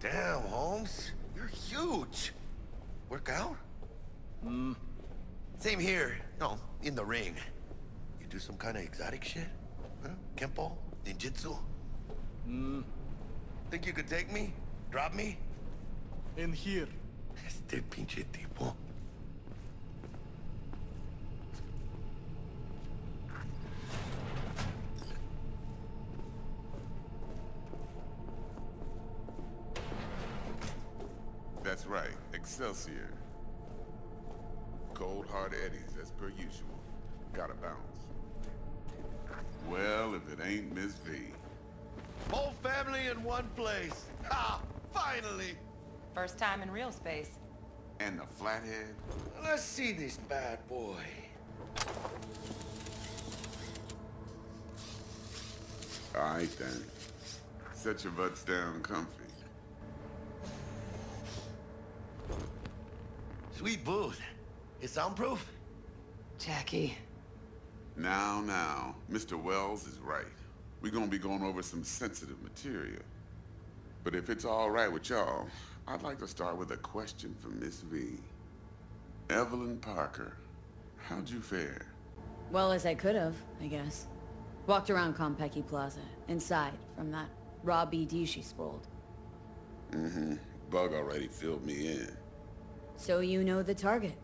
Damn, Holmes. You're huge. Work out? Hmm. Same here. No, in the ring. You do some kind of exotic shit? Huh? Kempo? Ninjutsu? Hmm. Think you could take me? Drop me? In here. Este pinche tipo. That's right, Excelsior. Cold hard eddies, as per usual. Gotta bounce. Well, if it ain't Miss V. Whole family in one place. Ha! Finally! First time in real space. And the flathead? Let's see this bad boy. Alright then. Set your butts down comfy. Sweet booth. It's soundproof? Jackie. Now, now, Mr. Wells is right. We're gonna be going over some sensitive material. But if it's all right with y'all, I'd like to start with a question for Miss V. Evelyn Parker, how'd you fare? Well as I could have, I guess. Walked around Konpeki Plaza, inside, from that raw BD she spoiled. Mm-hmm. Bug already filled me in. So you know the target.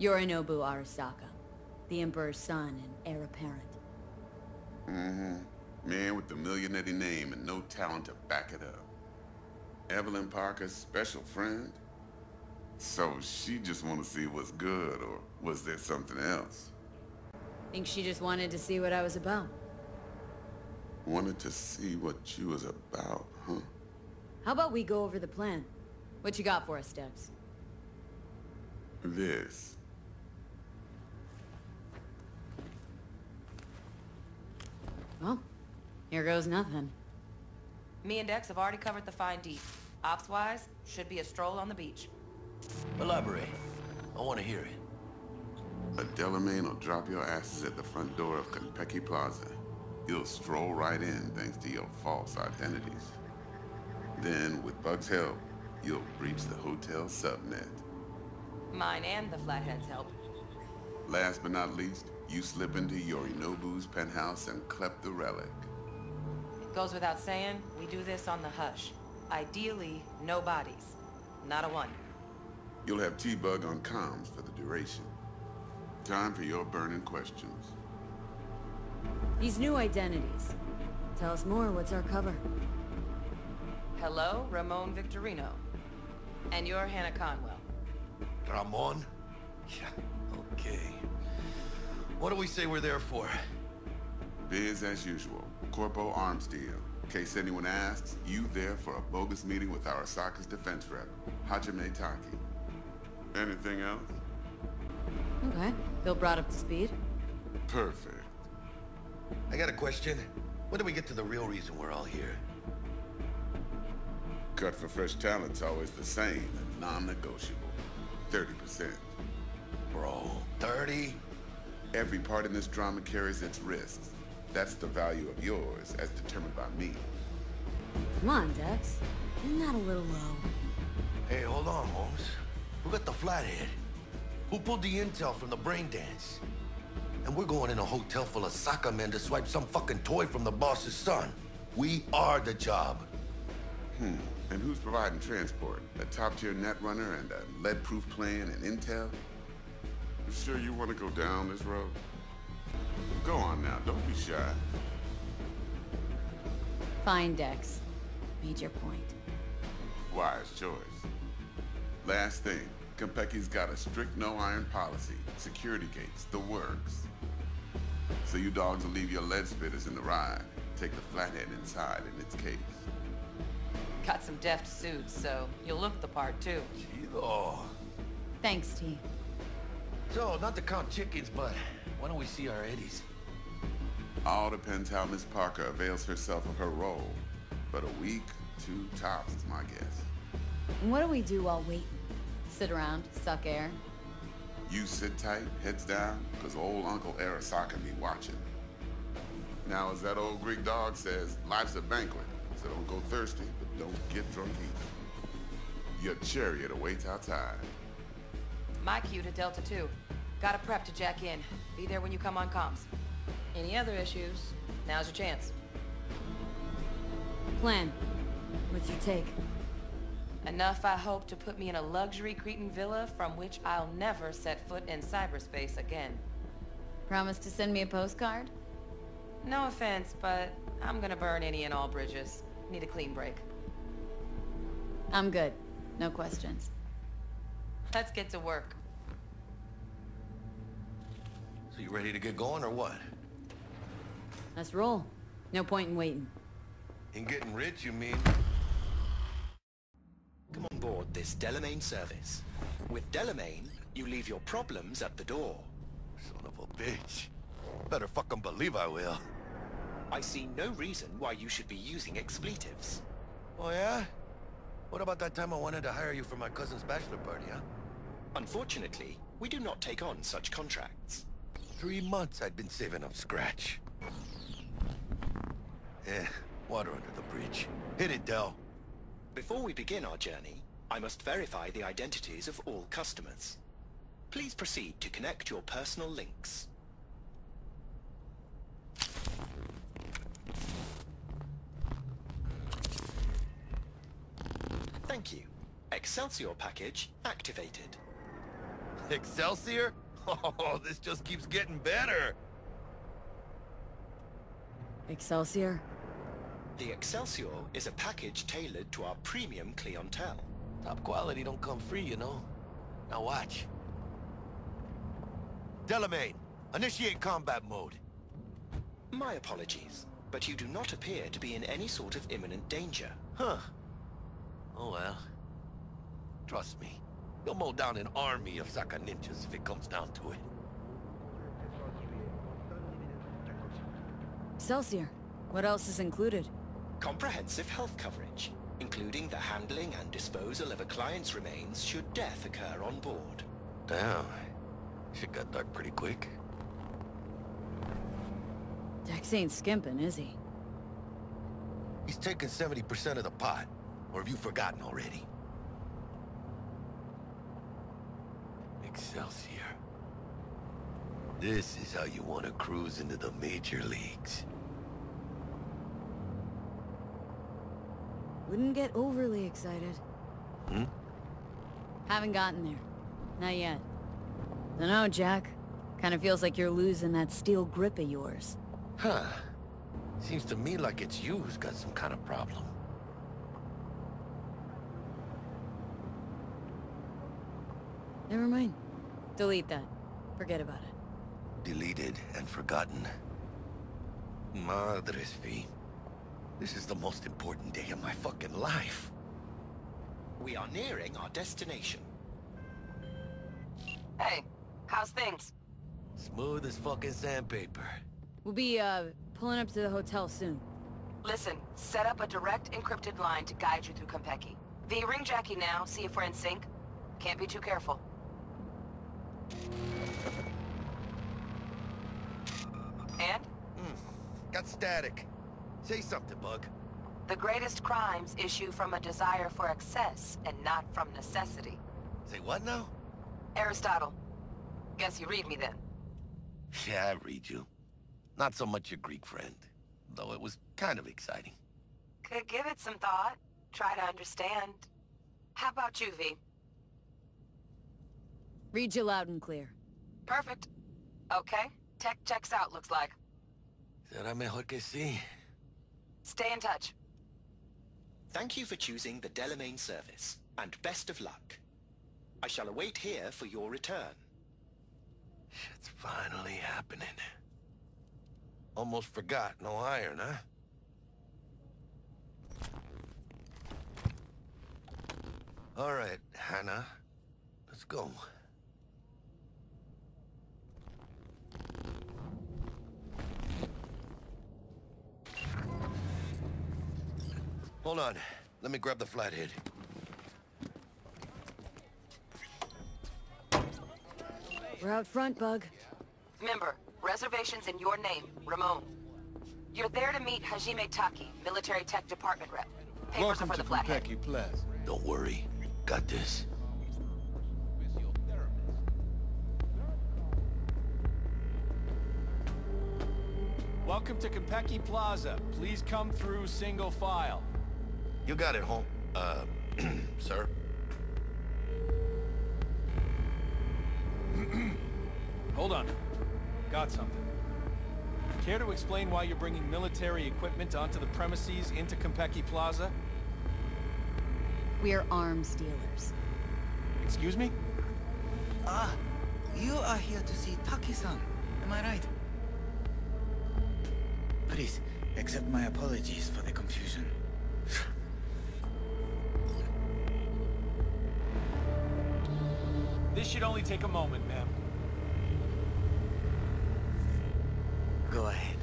Yorinobu Arasaka, the Emperor's son and heir apparent. Mm-hmm. Man with the millionaire name and no talent to back it up. Evelyn Parker's special friend? So she just wanted to see what's good, or was there something else? Think she just wanted to see what I was about. Wanted to see what you was about, huh? How about we go over the plan? What you got for us, Dex? This. Well, here goes nothing. Me and Dex have already covered the fine deep. Ops-wise, should be a stroll on the beach. Elaborate. I want to hear it. A Delamain will drop your asses at the front door of Konpeki Plaza. You'll stroll right in thanks to your false identities. Then, with Bug's help, you'll breach the hotel subnet. Mine and the Flathead's help. Last but not least, you slip into Yorinobu's penthouse and clep the relic. It goes without saying, we do this on the hush. Ideally, no bodies. Not a one. You'll have T-Bug on comms for the duration. Time for your burning questions. These new identities. Tell us more, what's our cover? Hello, Ramon Victorino. And you're Hannah Conwell. Ramon? Yeah, okay. What do we say we're there for? Biz as usual. Corpo arms deal. In case anyone asks, you there for a bogus meeting with Arasaka's defense rep, Hajime Taki. Anything else? Okay. Bill brought up to speed. Perfect. I got a question. When do we get to the real reason we're all here? Cut for fresh talent's always the same and non-negotiable. 30%. Bro, 30? Every part in this drama carries its risks. That's the value of yours, as determined by me. Come on, Dex. Isn't that a little low? Hey, hold on, Holmes. Who got the flathead? Who pulled the intel from the brain dance? And we're going in a hotel full of Saka men to swipe some fucking toy from the boss's son. We are the job. Hmm. And who's providing transport? A top-tier netrunner and a lead-proof plan and intel? You sure you want to go down this road? Go on now, don't be shy. Fine, Dex. Made your point. Wise choice. Last thing, Konpeki's got a strict no-iron policy. Security gates, the works. So you dogs will leave your lead spitters in the ride. Take the flathead inside in its case. Got some deft suits, so you'll look the part too. Oh. Thanks, T. So, not to count chickens, but why don't we see our eddies? All depends how Miss Parker avails herself of her role. But a week, two tops is my guess. And what do we do while waiting? Sit around, suck air? You sit tight, heads down, because old Uncle Arasaka be watching. Now, as that old Greek dog says, life's a banquet, so so don't go thirsty, but don't get drunk either. Your chariot awaits outside. My cue to Delta 2. Gotta prep to jack in. Be there when you come on comms. Any other issues, now's your chance. Plan. What's your take? Enough, I hope, to put me in a luxury Cretan villa from which I'll never set foot in cyberspace again. Promise to send me a postcard? No offense, but I'm gonna burn any and all bridges. Need a clean break. I'm good. No questions. Let's get to work. So you ready to get going or what? Let's roll. No point in waiting. In getting rich, you mean? Come on board this Delamain service. With Delamain, you leave your problems at the door. Son of a bitch. Better fucking believe I will. I see no reason why you should be using expletives. Oh yeah? What about that time I wanted to hire you for my cousin's bachelor party, huh? Unfortunately, we do not take on such contracts. Three months I'd been saving up scratch. Eh, water under the bridge. Hit it, Dell. Before we begin our journey, I must verify the identities of all customers. Please proceed to connect your personal links. Thank you. Excelsior package activated. Excelsior? Oh, this just keeps getting better. Excelsior? The Excelsior is a package tailored to our premium clientele. Top quality don't come free, you know. Now watch. Delamain, initiate combat mode. My apologies, but you do not appear to be in any sort of imminent danger. Huh. Oh well. Trust me. You'll mow down an army of Saka ninjas if it comes down to it. Excelsior. What else is included? Comprehensive health coverage, including the handling and disposal of a client's remains should death occur on board. Damn. Shit got dark pretty quick. Dex ain't skimping, is he? He's taking 70% of the pot. Or have you forgotten already? Excelsior. This is how you want to cruise into the major leagues. Wouldn't get overly excited. Hmm? Haven't gotten there. Not yet. Dunno, Jack. Kinda feels like you're losing that steel grip of yours. Huh. Seems to me like it's you who's got some kind of problem. Never mind. Delete that. Forget about it. Deleted and forgotten. Madres V. This is the most important day of my fucking life. We are nearing our destination. Hey, how's things? Smooth as fucking sandpaper. We'll be, uh, pulling up to the hotel soon. Listen, set up a direct encrypted line to guide you through Konpeki. V, ring Jackie now, see if we're in sync. Can't be too careful. And? Hmm. Got static. Say something, Bug. The greatest crimes issue from a desire for excess and not from necessity. Say what now? Aristotle. Guess you read me then. Yeah, I read you. Not so much your Greek friend. Though it was kind of exciting. Could give it some thought. Try to understand. How about you, V? Read you loud and clear. Perfect. Okay. Tech checks out, looks like. Será mejor que sí. Stay in touch. Thank you for choosing the Delamain service, and best of luck. I shall await here for your return. Shit's finally happening. Almost forgot, no iron, huh? All right, Hannah. Let's go. Hold on. Let me grab the flathead. We're out front, Bug. Remember, reservations in your name, Ramon. You're there to meet Hajime Taki, military tech department rep. Papers are Welcome for the Flathead. Konpeki Plaza. Don't worry. Got this. Welcome to Konpeki Plaza. Please come through single file. You got it, home. Uh, sir? Hold on. Got something. Care to explain why you're bringing military equipment onto the premises into Konpeki Plaza? We're arms dealers. Excuse me? Ah, you are here to see Taki-san. Am I right? Please, accept my apologies for the confusion. This should only take a moment, ma'am. Go ahead.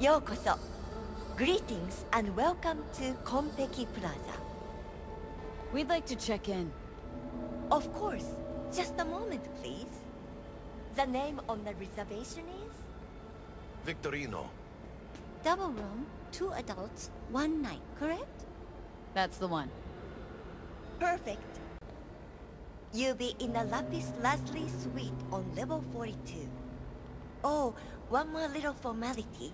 Yokoso. Greetings and welcome to Konpeki Plaza. We'd like to check in. Of course. Just a moment, please. The name on the reservation is? Victorino. Double room, two adults, one night, correct? That's the one. Perfect. You'll be in the Lapis Lazuli suite on level 42. Oh, one more little formality.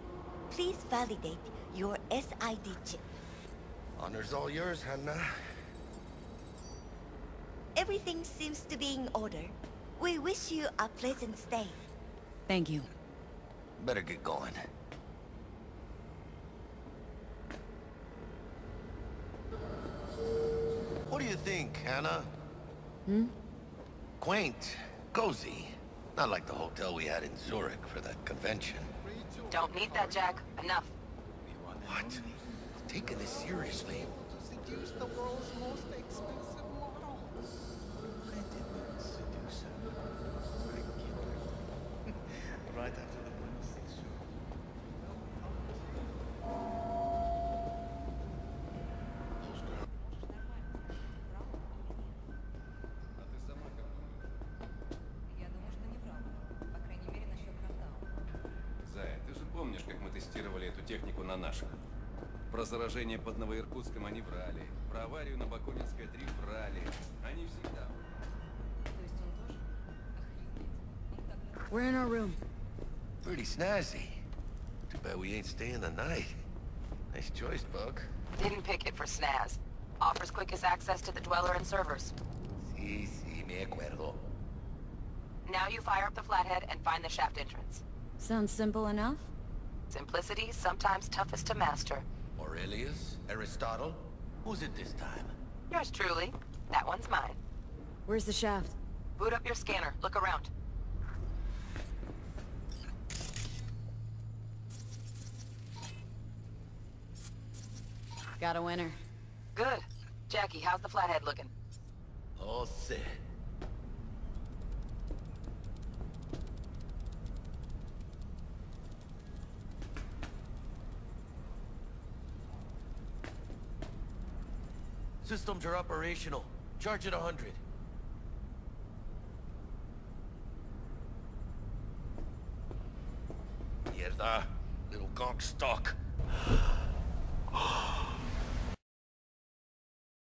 Please validate your SID chip. Honor's all yours, Hannah. Everything seems to be in order. We wish you a pleasant stay. Thank you. Better get going. What do you think, Hannah? Hmm? Quaint, cozy. Not like the hotel we had in Zurich for that convention. Don't need that, Jack. Enough. What? Taking this seriously. Помнишь, как мы тестировали эту технику на наших? Про заражение под Новоиркутском они врали. Про аварию на Бакунинской 3 врали. Они всегда... То есть он тоже? Охренеть. Он так We're in our room. Pretty snazzy. Too bad we ain't staying the night. Nice choice, Bug. Didn't pick it for snaz. Offers quickest access to the Dweller and servers. Sí, sí, me acuerdo. Now you fire up the Flathead and find the shaft entrance. Sounds simple enough? Simplicity, sometimes toughest to master. Aurelius? Aristotle? Who's it this time? Yours truly. That one's mine. Where's the shaft? Boot up your scanner. Look around. Got a winner. Good. Jackie, how's the Flathead looking? All set. Systems are operational. Charge at 100.